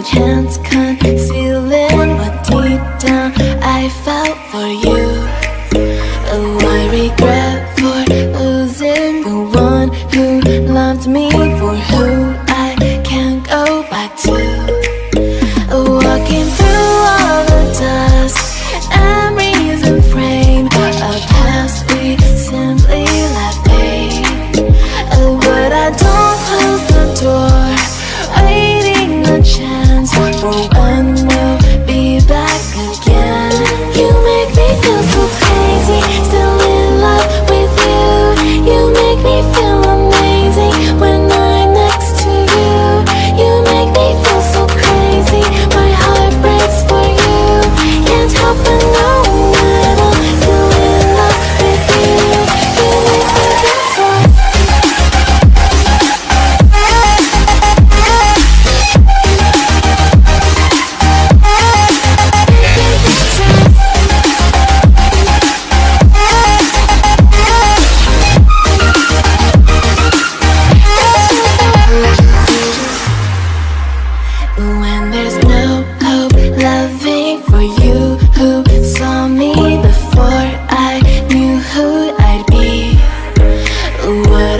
cold hands concealing What deep down I felt for you. Oh, I regret for losing The one who loved me For who I can't go back to. be back. When there's no hope loving for you Who saw me before I knew who I'd be. Would